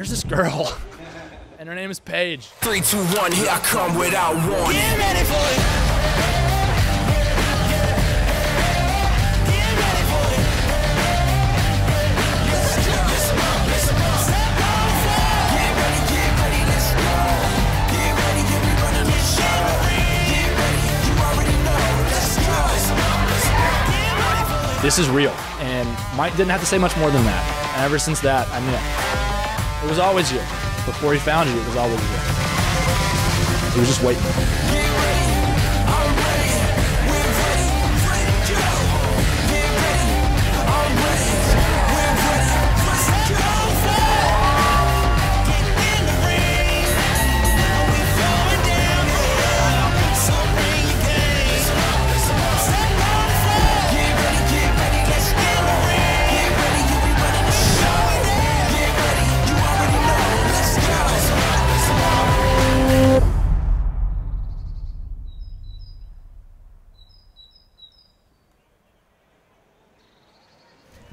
there's this girl, and her name is Paige. Three, two, one, here I come without warning. Get ready for it. This is real, and Mike didn't have to say much more than that. And ever since that, I knew it. It was always you. Before he found you, it was always you. He was just waiting.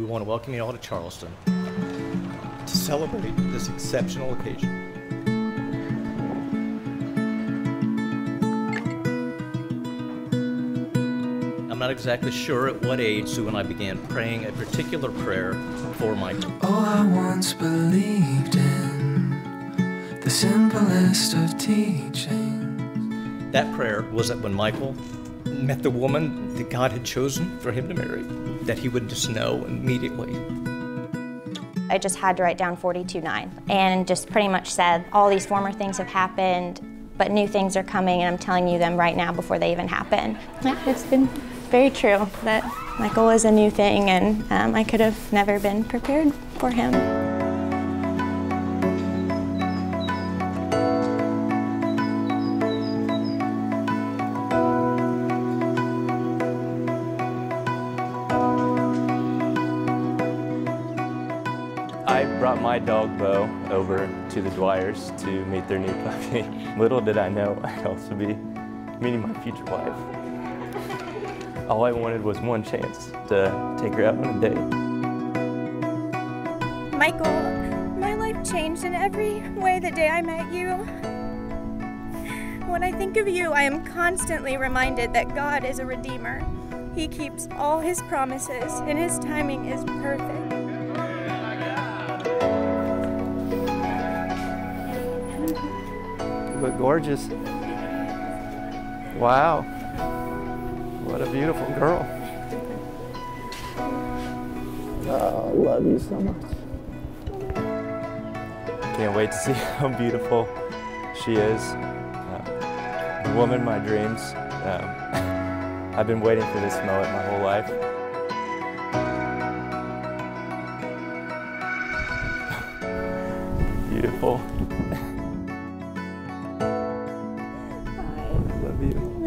Want to welcome you all to Charleston to celebrate this exceptional occasion. I'm not exactly sure at what age Sue and I began praying a particular prayer for Michael. Oh, I once believed in the simplest of teachings. That prayer was that when Michael met the woman that God had chosen for him to marry, that he would just know immediately. I just had to write down 42.9 and just pretty much said all these former things have happened, but new things are coming, and I'm telling you them right now before they even happen. Yeah, it's been very true that Michael is a new thing, and um, I could have never been prepared for him. Brought my dog Bo over to the Dwyers to meet their new puppy. Little did I know I'd also be meeting my future wife. All I wanted was one chance to take her out on a date. Michael, my life changed in every way the day I met you. When I think of you, I am constantly reminded that God is a redeemer. He keeps all his promises, and his timing is perfect. Gorgeous. Wow. What a beautiful girl. Oh, I love you so much. Can't wait to see how beautiful she is. Uh, the woman my dreams. Um, I've been waiting for this moment my whole life. Beautiful.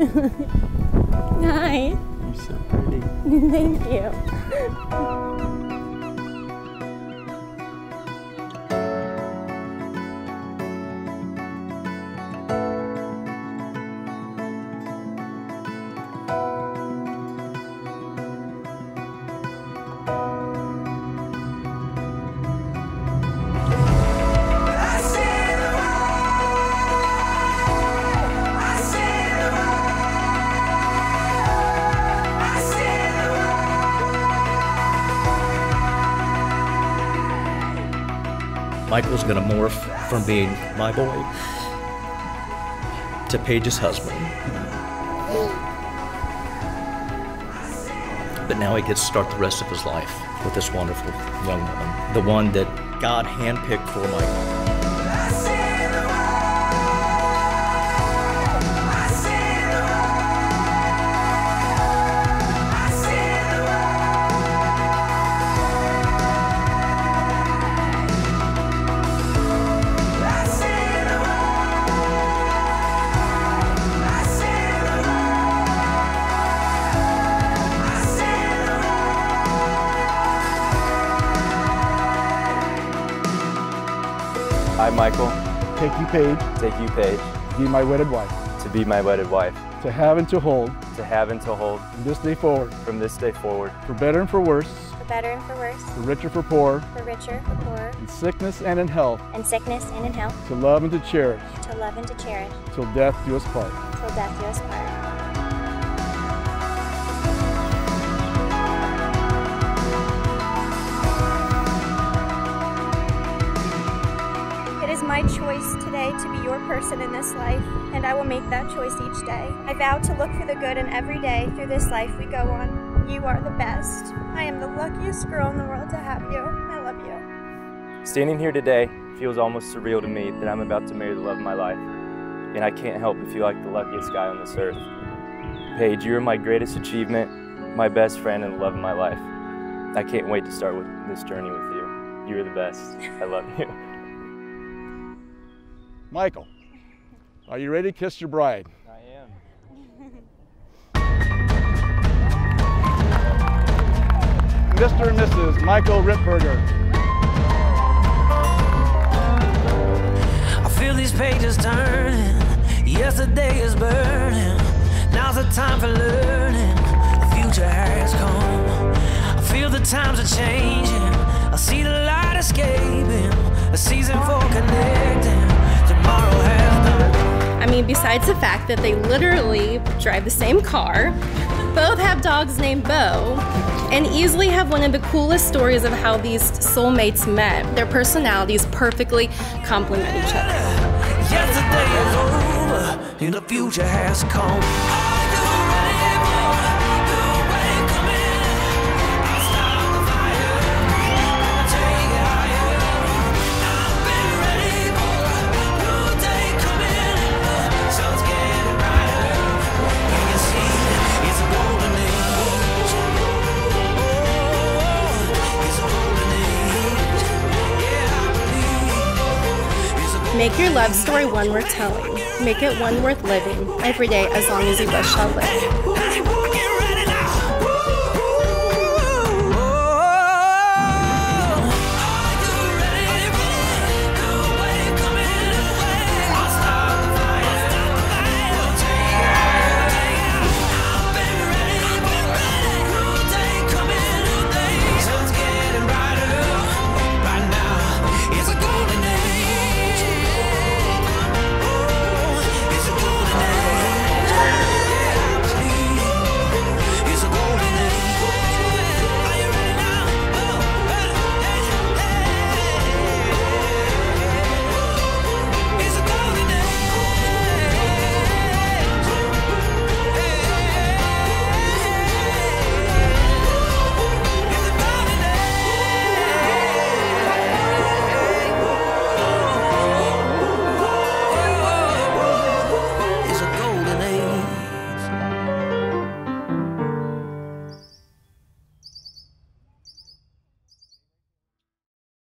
Hi. You're so pretty. Thank you. Michael's going to morph from being my boy to Paige's husband. But now he gets to start the rest of his life with this wonderful young woman, the one that God handpicked for Michael. I, Michael, Take you, Paige, take you, Paige, to be my wedded wife, to be my wedded wife, to have and to hold. To have and to hold. From this day forward, from this day forward, for better and for worse, For better and for worse, for richer, for poor, for richer, for poorer, in sickness and in health, in sickness and in health, to love and to cherish, to love and to cherish, till death do us part. till death do us part. Person in this life, and I will make that choice each day. I vow to look for the good in every day through this life we go on. You are the best. I am the luckiest girl in the world to have you. I love you. Standing here today feels almost surreal to me that I'm about to marry the love of my life. And I can't help but feel like the luckiest guy on this earth. Paige, you are my greatest achievement, my best friend, and the love of my life. I can't wait to start with this journey with you. You're the best. I love you. Michael, are you ready to kiss your bride? I am. Mr. and Mrs. Michael Rittberger. I feel these pages turning. Yesterday is burning. Now's the time for learning. The future has come. I feel the times are changing. I see the light escaping. A season for connecting. Tomorrow has done. I mean, besides the fact that they literally drive the same car, both have dogs named Bo, and easily have one of the coolest stories of how these soulmates met. Their personalities perfectly complement each other. Yesterday is over. And the future has come. Make your love story one worth telling. Make it one worth living every day as long as you wish shall live.